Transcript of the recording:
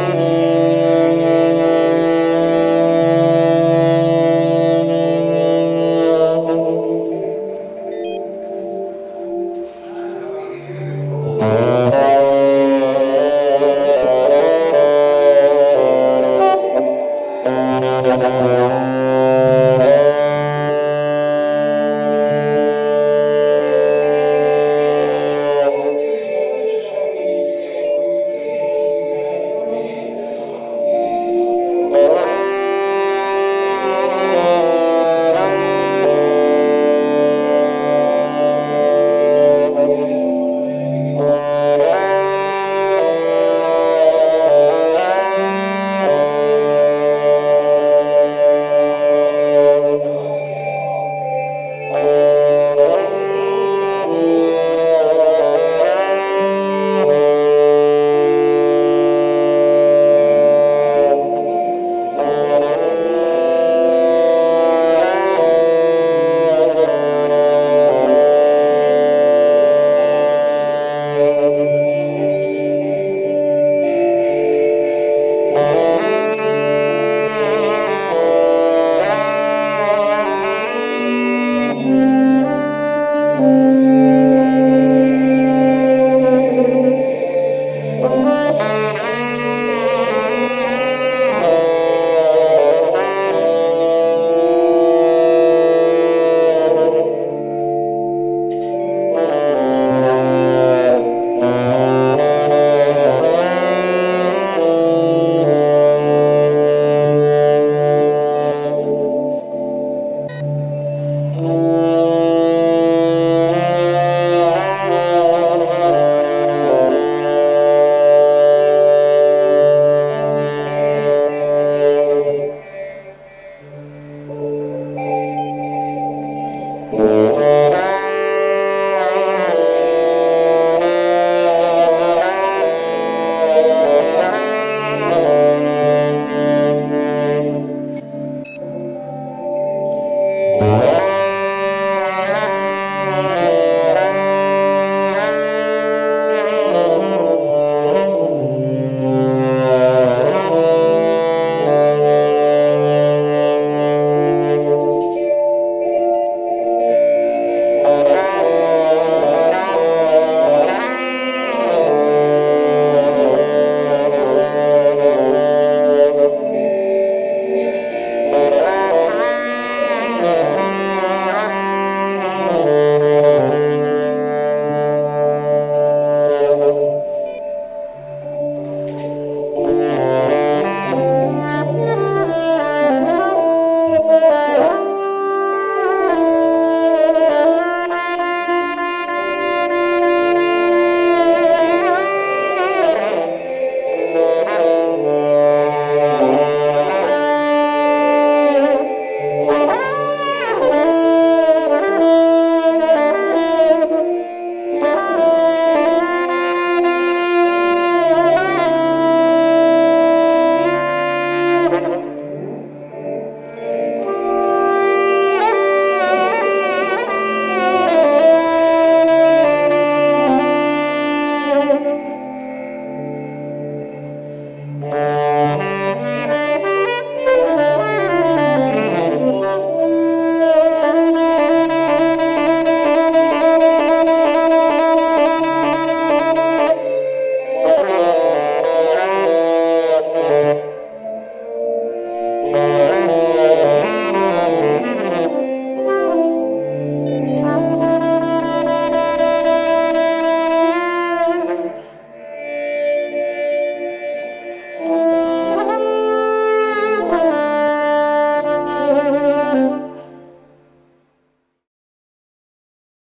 Oh, Amen.